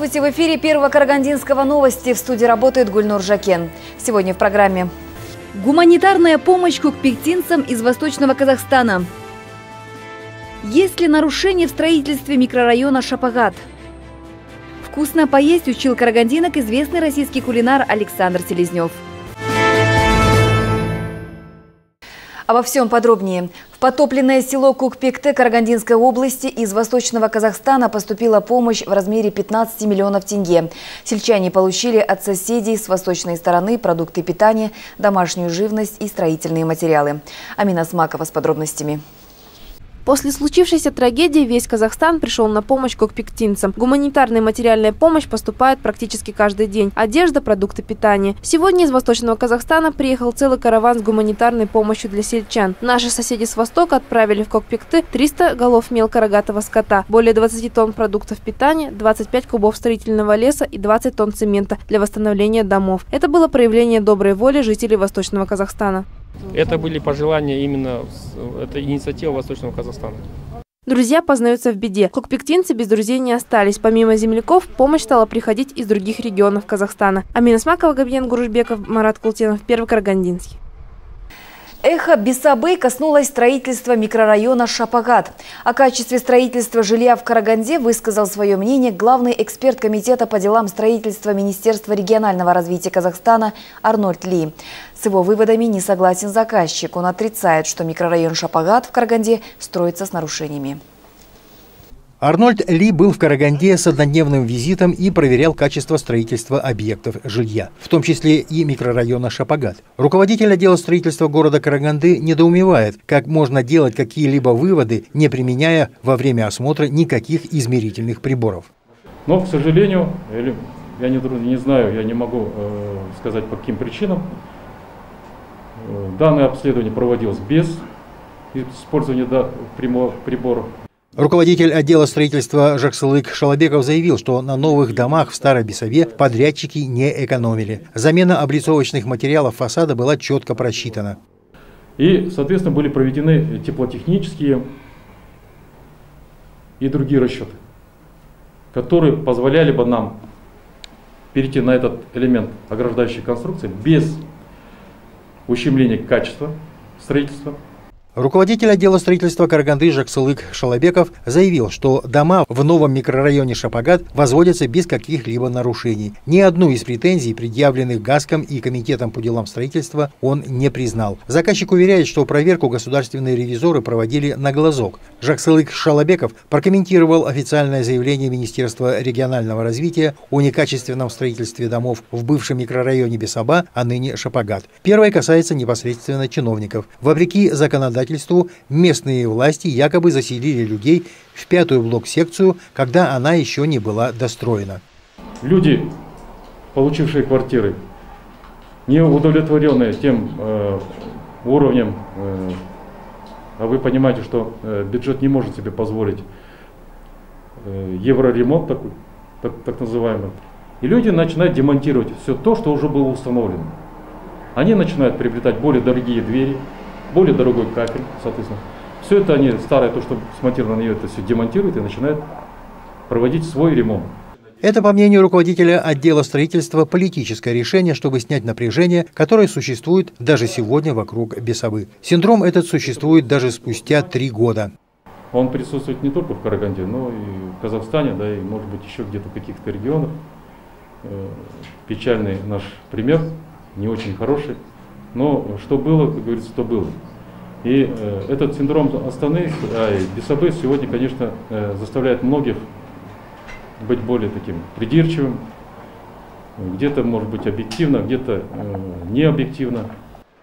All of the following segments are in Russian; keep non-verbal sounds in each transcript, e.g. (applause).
Здравствуйте! В эфире Первого Карагандинского новости. В студии работает Гульнур Жакен. Сегодня в программе Гуманитарная помощь кукпектинцам из Восточного Казахстана. Есть ли нарушения в строительстве микрорайона Шапагат? Вкусно поесть учил карагандинок известный российский кулинар Александр Селезнев. Обо всем подробнее. В потопленное село Кукпекте Карагандинской области из Восточного Казахстана поступила помощь в размере 15 миллионов тенге. Сельчане получили от соседей с восточной стороны продукты питания, домашнюю живность и строительные материалы. Амина Смакова с подробностями. После случившейся трагедии весь Казахстан пришел на помощь кокпектинцам. Гуманитарная и материальная помощь поступает практически каждый день. Одежда, продукты питания. Сегодня из Восточного Казахстана приехал целый караван с гуманитарной помощью для сельчан. Наши соседи с Востока отправили в Кокпекты 300 голов мелкорогатого скота, более 20 тонн продуктов питания, 25 кубов строительного леса и 20 тонн цемента для восстановления домов. Это было проявление доброй воли жителей Восточного Казахстана. Это были пожелания именно, это инициатива Восточного Казахстана. Друзья познаются в беде. Кокпектинцы без друзей не остались. Помимо земляков, помощь стала приходить из других регионов Казахстана. Амина Смакова, Габьян Гурушбеков, Марат Култенов, Первый Карагандинский. Эхо Бесабы коснулось строительства микрорайона Шапагат. О качестве строительства жилья в Караганде высказал свое мнение главный эксперт Комитета по делам строительства Министерства регионального развития Казахстана Арнольд Ли. С его выводами не согласен заказчик. Он отрицает, что микрорайон Шапагат в Караганде строится с нарушениями. Арнольд Ли был в Караганде с однодневным визитом и проверял качество строительства объектов жилья, в том числе и микрорайона Шапагат. Руководитель отдела строительства города Караганды недоумевает, как можно делать какие-либо выводы, не применяя во время осмотра никаких измерительных приборов. Но, к сожалению, я не, не знаю, я не могу э, сказать по каким причинам, данное обследование проводилось без использования прямого приборов. Руководитель отдела строительства Жаксылык Шалабеков заявил, что на новых домах в Старой Бесове подрядчики не экономили. Замена облицовочных материалов фасада была четко просчитана. И, соответственно, были проведены теплотехнические и другие расчеты, которые позволяли бы нам перейти на этот элемент ограждающей конструкции без ущемления качества строительства, Руководитель отдела строительства Караганды Жаксылык Шалабеков заявил, что дома в новом микрорайоне Шапагат возводятся без каких-либо нарушений. Ни одну из претензий, предъявленных ГАСКом и Комитетом по делам строительства, он не признал. Заказчик уверяет, что проверку государственные ревизоры проводили на глазок. Жаксылык Шалабеков прокомментировал официальное заявление Министерства регионального развития о некачественном строительстве домов в бывшем микрорайоне Бесаба, а ныне Шапагат. Первое касается непосредственно чиновников. Вопреки законодательству законодательству местные власти якобы заселили людей в пятую блок-секцию, когда она еще не была достроена. Люди, получившие квартиры, не удовлетворенные тем э, уровнем, э, а вы понимаете, что э, бюджет не может себе позволить э, евроремонт такой, так, так называемый, и люди начинают демонтировать все то, что уже было установлено. Они начинают приобретать более дорогие двери, более дорогой кафель, соответственно. Все это они, старое то, что смонтировано на нее, это все демонтируют и начинают проводить свой ремонт. Это, по мнению руководителя отдела строительства, политическое решение, чтобы снять напряжение, которое существует даже сегодня вокруг Бесовы. Синдром этот существует даже спустя три года. Он присутствует не только в Караганде, но и в Казахстане, да, и может быть еще где-то в каких-то регионах. Э, печальный наш пример, не очень хороший. Но что было, как говорится, то было. И э, этот синдром Астаны, а, Бесабы сегодня, конечно, э, заставляет многих быть более таким придирчивым, где-то, может быть, объективно, где-то э, не объективно.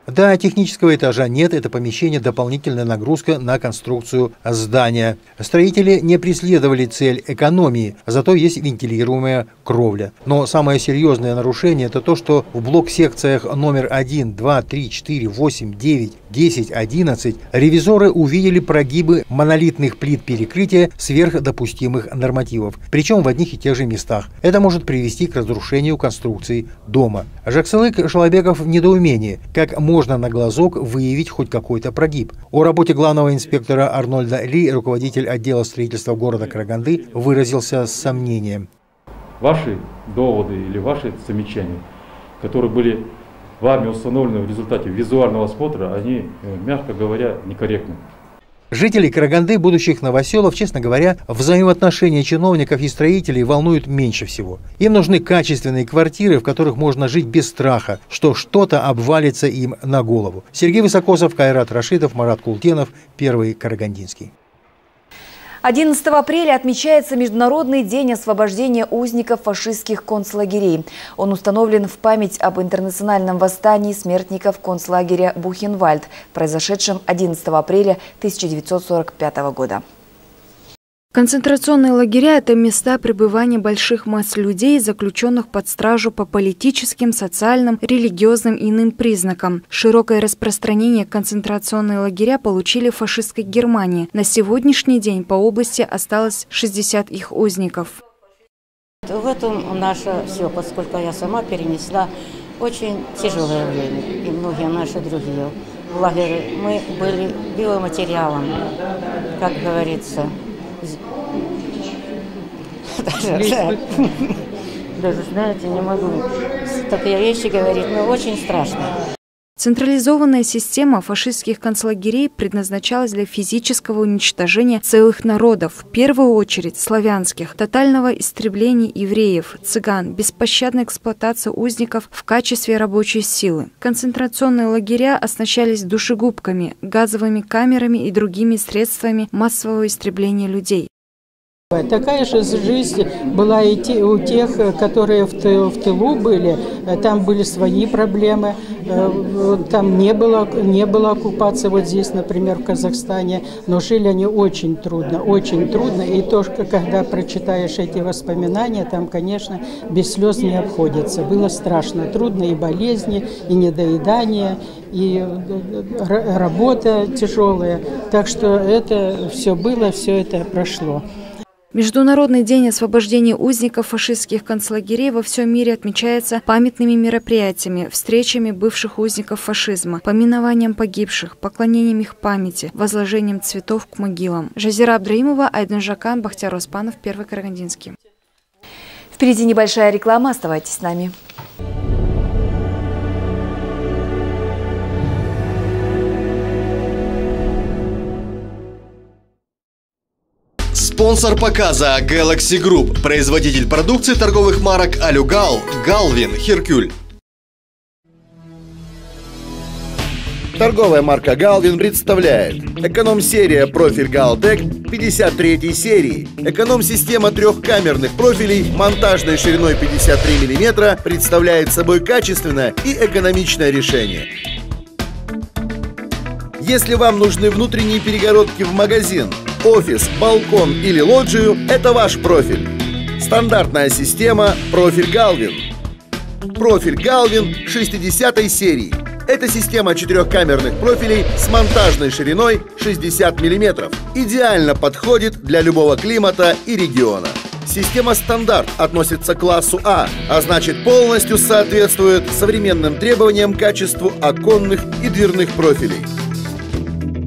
Да, технического этажа нет, это помещение дополнительная нагрузка на конструкцию здания. Строители не преследовали цель экономии, зато есть вентилируемая кровля. Но самое серьезное нарушение это то, что в блок-секциях номер 1, 2, 3, 4, 8, 9, 10, 11 ревизоры увидели прогибы монолитных плит перекрытия сверх допустимых нормативов, причем в одних и тех же местах. Это может привести к разрушению конструкции дома. Жаксалык Шалабеков в недоумении, как можно можно на глазок выявить хоть какой-то прогиб. О работе главного инспектора Арнольда Ли руководитель отдела строительства города Караганды выразился с сомнением. ваши доводы или ваши замечания, которые были вами установлены в результате визуального осмотра, они, э, мягко говоря, некорректны. Жителей Караганды, будущих новоселов, честно говоря, взаимоотношения чиновников и строителей волнуют меньше всего. Им нужны качественные квартиры, в которых можно жить без страха, что что-то обвалится им на голову. Сергей Высокосов, Кайрат Рашидов, Марат Култенов, Первый Карагандинский. 11 апреля отмечается Международный день освобождения узников фашистских концлагерей. Он установлен в память об интернациональном восстании смертников концлагеря Бухенвальд, произошедшем 11 апреля 1945 года. Концентрационные лагеря – это места пребывания больших масс людей, заключенных под стражу по политическим, социальным, религиозным и иным признакам. Широкое распространение концентрационные лагеря получили в фашистской Германии. На сегодняшний день по области осталось 60 их узников. В этом наше все, поскольку я сама перенесла очень тяжелое время, и многие наши другие в лагере. Мы были биоматериалом, как говорится. Даже, даже, (laughs) знаете, не могу такие вещи говорить, но очень страшно. Централизованная система фашистских концлагерей предназначалась для физического уничтожения целых народов, в первую очередь славянских, тотального истребления евреев, цыган, беспощадной эксплуатации узников в качестве рабочей силы. Концентрационные лагеря оснащались душегубками, газовыми камерами и другими средствами массового истребления людей. Такая же жизнь была и у тех, которые в тылу были. Там были свои проблемы. Э, там не было, не было оккупации, вот здесь, например, в Казахстане. Но жили они очень трудно, очень трудно. И то, когда прочитаешь эти воспоминания, там, конечно, без слез не обходится. Было страшно, трудно и болезни, и недоедание, и э, работа тяжелая. Так что это все было, все это прошло. Международный день освобождения узников фашистских концлагерей во всем мире отмечается памятными мероприятиями, встречами бывших узников фашизма, поминованием погибших, поклонением их памяти, возложением цветов к могилам. Жазира Абдраимова, Айден Жакан, Бахтяр Оспанов, Первый Карагандинский. Впереди небольшая реклама, оставайтесь с нами. Спонсор показа Galaxy Group, производитель продукции торговых марок Алюгал, Галвин, Херкюль. Торговая марка Galvin представляет Эконом-серия профиль Galtec 53 серии Эконом-система трехкамерных профилей монтажной шириной 53 мм представляет собой качественное и экономичное решение. Если вам нужны внутренние перегородки в магазин, офис, балкон или лоджию – это ваш профиль. Стандартная система «Профиль Галвин». Профиль Галвин 60 серии. Это система четырехкамерных профилей с монтажной шириной 60 мм. Идеально подходит для любого климата и региона. Система стандарт относится к классу А, а значит полностью соответствует современным требованиям качеству оконных и дверных профилей.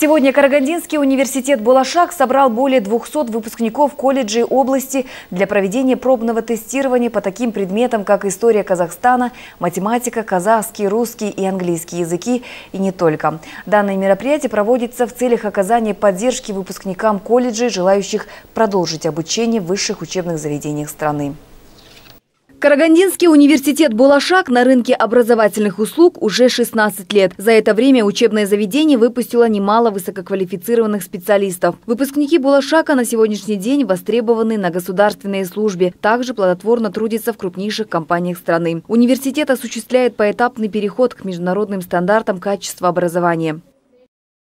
Сегодня Карагандинский университет «Булашак» собрал более 200 выпускников колледжей области для проведения пробного тестирования по таким предметам, как история Казахстана, математика, казахский, русский и английский языки и не только. Данное мероприятие проводится в целях оказания поддержки выпускникам колледжей, желающих продолжить обучение в высших учебных заведениях страны. Карагандинский университет «Булашак» на рынке образовательных услуг уже 16 лет. За это время учебное заведение выпустило немало высококвалифицированных специалистов. Выпускники «Булашака» на сегодняшний день востребованы на государственной службе. Также плодотворно трудятся в крупнейших компаниях страны. Университет осуществляет поэтапный переход к международным стандартам качества образования.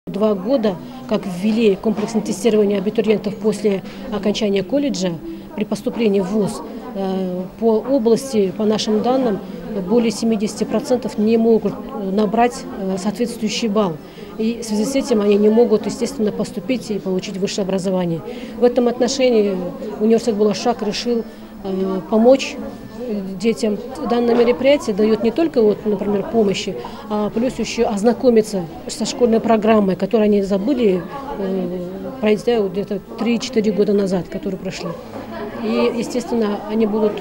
Два года, как ввели комплексное тестирование абитуриентов после окончания колледжа при поступлении в ВУЗ – Э, по области, по нашим данным, более 70% не могут набрать э, соответствующий балл. И в связи с этим они не могут, естественно, поступить и получить высшее образование. В этом отношении университет Булашак решил э, помочь детям. Данное мероприятие дает не только, вот, например, помощи, а плюс еще ознакомиться со школьной программой, которую они забыли, пройдя где-то 3-4 года назад, которые прошли. И, естественно, они будут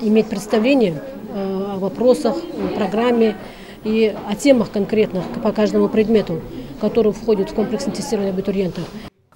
иметь представление э, о вопросах, о программе и о темах конкретных по каждому предмету, который входит в комплексное тестирование абитуриентов.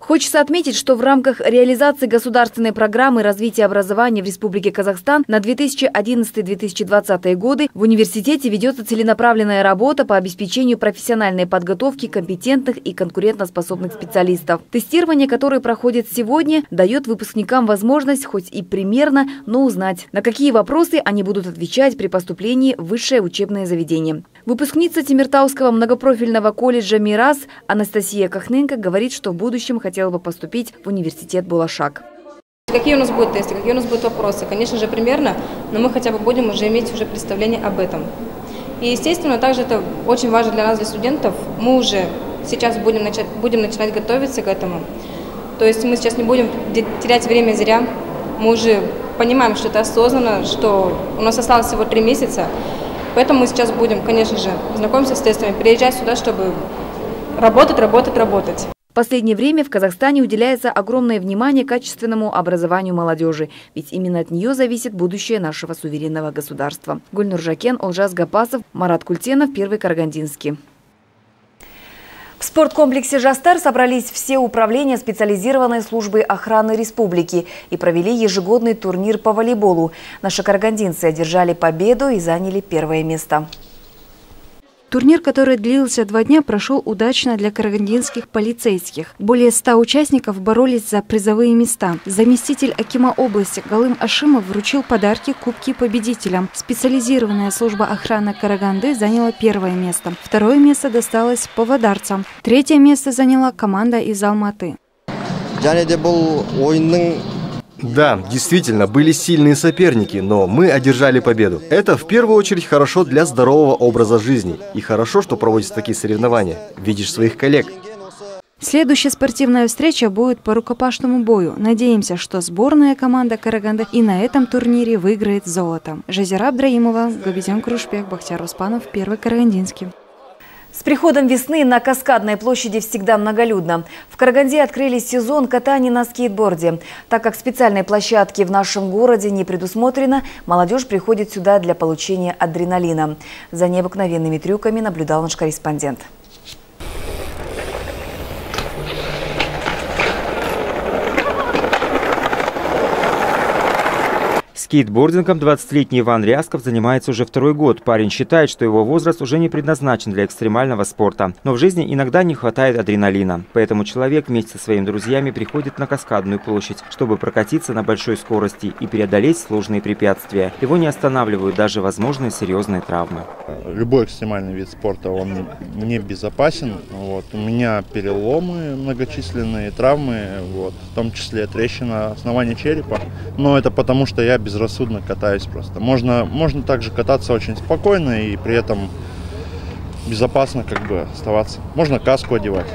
Хочется отметить, что в рамках реализации государственной программы развития образования в Республике Казахстан на 2011-2020 годы в университете ведется целенаправленная работа по обеспечению профессиональной подготовки компетентных и конкурентоспособных специалистов. Тестирование, которое проходит сегодня, дает выпускникам возможность хоть и примерно, но узнать, на какие вопросы они будут отвечать при поступлении в высшее учебное заведение. Выпускница Тимиртауского многопрофильного колледжа «Мирас» Анастасия Кахненко говорит, что в будущем хотела бы поступить в университет «Булашак». Какие у нас будут тесты, какие у нас будут вопросы? Конечно же, примерно, но мы хотя бы будем уже иметь уже представление об этом. И, естественно, также это очень важно для нас, для студентов. Мы уже сейчас будем начать, будем начинать готовиться к этому. То есть мы сейчас не будем терять время зря. Мы уже понимаем, что это осознанно, что у нас осталось всего три месяца, Поэтому мы сейчас будем, конечно же, знакомиться с тестами, приезжать сюда, чтобы работать, работать, работать. В последнее время в Казахстане уделяется огромное внимание качественному образованию молодежи, ведь именно от нее зависит будущее нашего суверенного государства. Гульнур Жакен, Олжас Гапасов, Марат Культенов, Первый Карагандинский. В спорткомплексе «Жастер» собрались все управления специализированной службы охраны республики и провели ежегодный турнир по волейболу. Наши карагандинцы одержали победу и заняли первое место. Турнир, который длился два дня, прошел удачно для карагандинских полицейских. Более ста участников боролись за призовые места. Заместитель Акима области Галым Ашимов вручил подарки Кубки победителям. Специализированная служба охраны Караганды заняла первое место. Второе место досталось поводарцам. Третье место заняла команда из Алматы. Да, действительно, были сильные соперники, но мы одержали победу. Это в первую очередь хорошо для здорового образа жизни. И хорошо, что проводятся такие соревнования. Видишь своих коллег. Следующая спортивная встреча будет по рукопашному бою. Надеемся, что сборная команда Караганды и на этом турнире выиграет золото. Жазира Абдраимова, Габидян Крушбек, Бахтяр Успанов, Первый Карагандинский. С приходом весны на Каскадной площади всегда многолюдно. В Караганде открыли сезон катания на скейтборде. Так как специальной площадки в нашем городе не предусмотрено, молодежь приходит сюда для получения адреналина. За необыкновенными трюками наблюдал наш корреспондент. Скейтбордингом 20-летний Иван Рясков занимается уже второй год. Парень считает, что его возраст уже не предназначен для экстремального спорта. Но в жизни иногда не хватает адреналина. Поэтому человек вместе со своими друзьями приходит на Каскадную площадь, чтобы прокатиться на большой скорости и преодолеть сложные препятствия. Его не останавливают даже возможные серьезные травмы. Любой экстремальный вид спорта, он не безопасен. Вот. У меня переломы многочисленные, травмы, вот, в том числе трещина основания черепа. Но это потому, что я без безрассудно катаюсь просто. Можно, можно также кататься очень спокойно и при этом безопасно как бы оставаться. Можно каску одевать.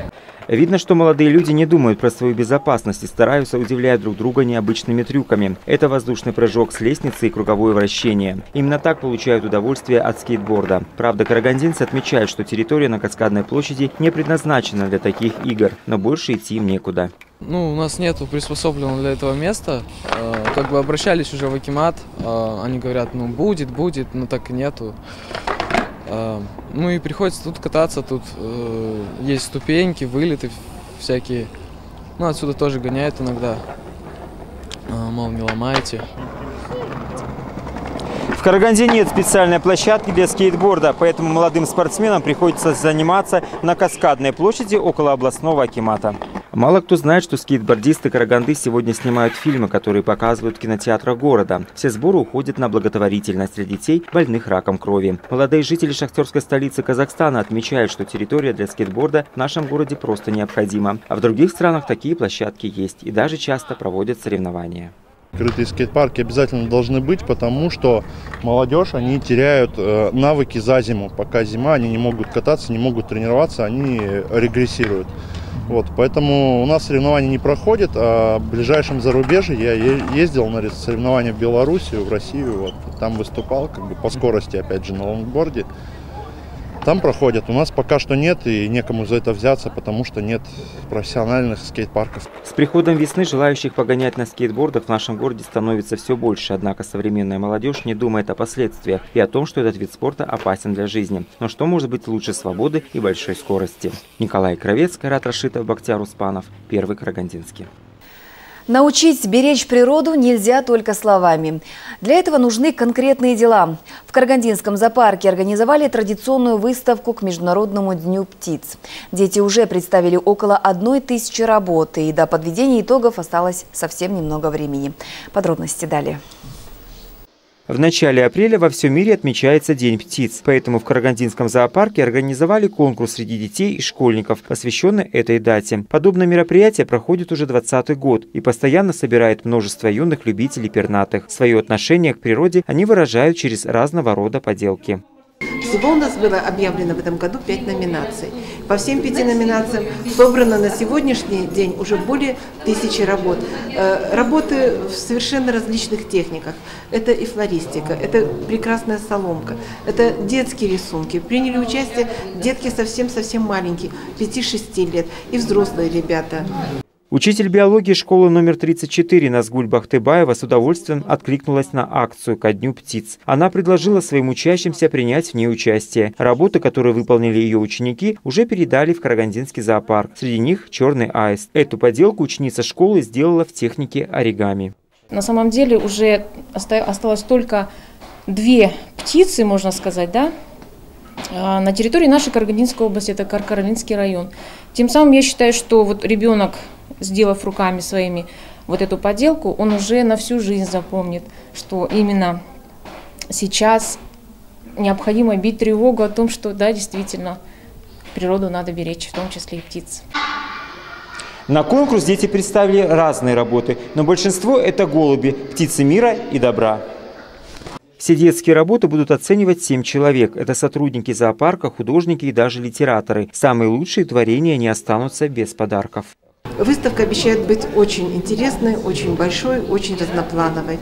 Видно, что молодые люди не думают про свою безопасность и стараются удивлять друг друга необычными трюками. Это воздушный прыжок с лестницы и круговое вращение. Именно так получают удовольствие от скейтборда. Правда, карагандинцы отмечают, что территория на Каскадной площади не предназначена для таких игр, но больше идти им некуда. Ну, у нас нету приспособленного для этого места. Э, как бы обращались уже в Акимат, э, они говорят, ну будет, будет, но так и нету. Э, ну и приходится тут кататься, тут есть ступеньки, вылеты всякие. Ну, отсюда тоже гоняют иногда. Мол, не ломайте. В Караганде нет специальной площадки для скейтборда, поэтому молодым спортсменам приходится заниматься на Каскадной площади около областного акимата. Мало кто знает, что скейтбордисты Караганды сегодня снимают фильмы, которые показывают в кинотеатрах города. Все сборы уходят на благотворительность для детей, больных раком крови. Молодые жители шахтерской столицы Казахстана отмечают, что территория для скейтборда в нашем городе просто необходима. А в других странах такие площадки есть и даже часто проводят соревнования. Крытые скейт-парки обязательно должны быть, потому что молодежь, они теряют э, навыки за зиму. Пока зима, они не могут кататься, не могут тренироваться, они регрессируют. Вот, поэтому у нас соревнования не проходят, а в ближайшем зарубежье я ездил на соревнования в Белоруссию, в Россию, вот, там выступал, как бы по скорости, опять же, на лонгборде. Там проходят. У нас пока что нет и некому за это взяться, потому что нет профессиональных скейт-парков. С приходом весны желающих погонять на скейтбордах в нашем городе становится все больше. Однако современная молодежь не думает о последствиях и о том, что этот вид спорта опасен для жизни. Но что может быть лучше свободы и большой скорости? Николай Кровец, Карат Рашитов, Бактяр Успанов, Первый Карагандинский. Научить беречь природу нельзя только словами. Для этого нужны конкретные дела. В Карагандинском зоопарке организовали традиционную выставку к Международному дню птиц. Дети уже представили около одной тысячи работ, и до подведения итогов осталось совсем немного времени. Подробности далее. В начале апреля во всем мире отмечается День птиц, поэтому в Карагандинском зоопарке организовали конкурс среди детей и школьников, посвященный этой дате. Подобное мероприятие проходит уже 20 год и постоянно собирает множество юных любителей пернатых. Свое отношение к природе они выражают через разного рода поделки. Всего у нас было объявлено в этом году пять номинаций. По всем пяти номинациям собрано на сегодняшний день уже более тысячи работ. Э, работы в совершенно различных техниках. Это и флористика, это прекрасная соломка, это детские рисунки. Приняли участие детки совсем-совсем маленькие, 5-6 лет, и взрослые ребята. Учитель биологии школы номер 34 Назгуль Бахтыбаева с удовольствием откликнулась на акцию «Ко дню птиц». Она предложила своим учащимся принять в ней участие. Работы, которые выполнили ее ученики, уже передали в Карагандинский зоопарк. Среди них «Черный аист». Эту поделку ученица школы сделала в технике оригами. На самом деле уже осталось только две птицы, можно сказать, да, а, на территории нашей Карагандинской области, это Каркаролинский район. Тем самым я считаю, что вот ребенок сделав руками своими вот эту поделку, он уже на всю жизнь запомнит, что именно сейчас необходимо бить тревогу о том, что да, действительно, природу надо беречь, в том числе и птиц. На конкурс дети представили разные работы, но большинство – это голуби, птицы мира и добра. Все детские работы будут оценивать семь человек. Это сотрудники зоопарка, художники и даже литераторы. Самые лучшие творения не останутся без подарков. Выставка обещает быть очень интересной, очень большой, очень разноплановой.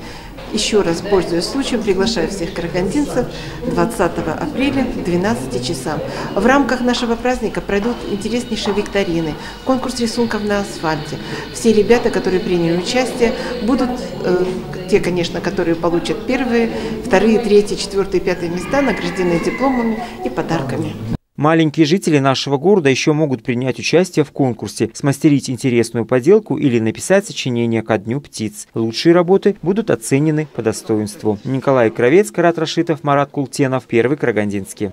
Еще раз, пользуясь случаем, приглашаю всех карагандинцев 20 апреля к 12 часам. В рамках нашего праздника пройдут интереснейшие викторины, конкурс рисунков на асфальте. Все ребята, которые приняли участие, будут, э, те, конечно, которые получат первые, вторые, третьи, четвертые, пятые места, награждены дипломами и подарками. Маленькие жители нашего города еще могут принять участие в конкурсе, смастерить интересную поделку или написать сочинение ко Дню птиц. Лучшие работы будут оценены по достоинству. Николай Кровец, Карат Рашитов, Марат Култенов, Первый Карагандинский.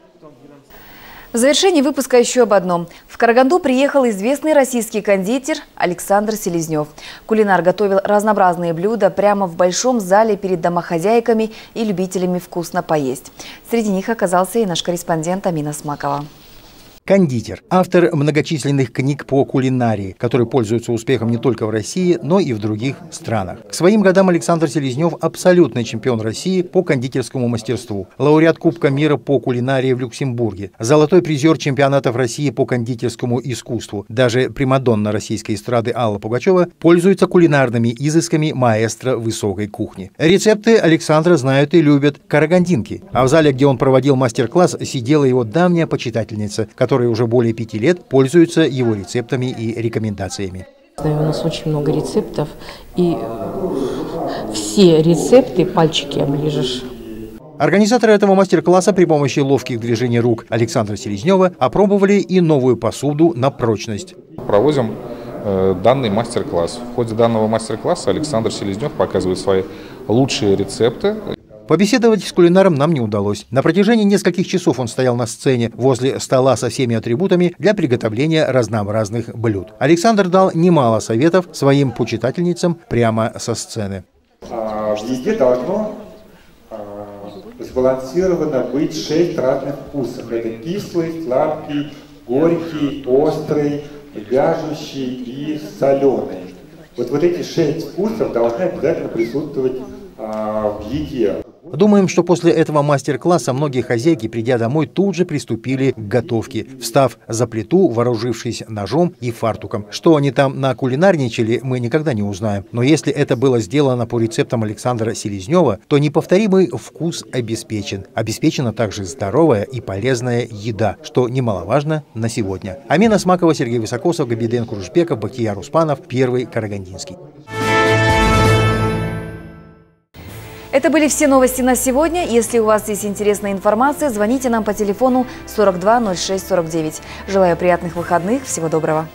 В завершении выпуска еще об одном. В Караганду приехал известный российский кондитер Александр Селезнев. Кулинар готовил разнообразные блюда прямо в большом зале перед домохозяйками и любителями вкусно поесть. Среди них оказался и наш корреспондент Амина Смакова. Кондитер, автор многочисленных книг по кулинарии, которые пользуются успехом не только в России, но и в других странах. К своим годам Александр Селезнев – абсолютный чемпион России по кондитерскому мастерству, лауреат Кубка мира по кулинарии в Люксембурге, золотой призер чемпионатов России по кондитерскому искусству. Даже примадонна российской эстрады Алла Пугачева пользуется кулинарными изысками маэстро высокой кухни. Рецепты Александра знают и любят карагандинки, а в зале, где он проводил мастер-класс, сидела его давняя почитательница, которая которые уже более пяти лет пользуются его рецептами и рекомендациями. У нас очень много рецептов, и э, все рецепты пальчики оближешь. Организаторы этого мастер-класса при помощи ловких движений рук Александра Селезнева опробовали и новую посуду на прочность. Проводим э, данный мастер-класс. В ходе данного мастер-класса Александр Селезнев показывает свои лучшие рецепты. Побеседовать с кулинаром нам не удалось. На протяжении нескольких часов он стоял на сцене возле стола со всеми атрибутами для приготовления разнообразных блюд. Александр дал немало советов своим почитательницам прямо со сцены. А, в еде должно сбалансированно быть шесть разных вкусов. Это кислый, сладкий, горький, острый, вяжущий и соленый. Вот, вот эти шесть вкусов должны обязательно присутствовать а, в еде. Думаем, что после этого мастер-класса многие хозяйки, придя домой, тут же приступили к готовке, встав за плиту, вооружившись ножом и фартуком. Что они там накулинарничали, мы никогда не узнаем. Но если это было сделано по рецептам Александра Селезнева, то неповторимый вкус обеспечен. Обеспечена также здоровая и полезная еда, что немаловажно на сегодня. Амина Смакова, Сергей Високосов, Габиден Кружбеков, Бахтияр Успанов, Первый Карагандинский. Это были все новости на сегодня. Если у вас есть интересная информация, звоните нам по телефону 42 06 49. Желаю приятных выходных. Всего доброго.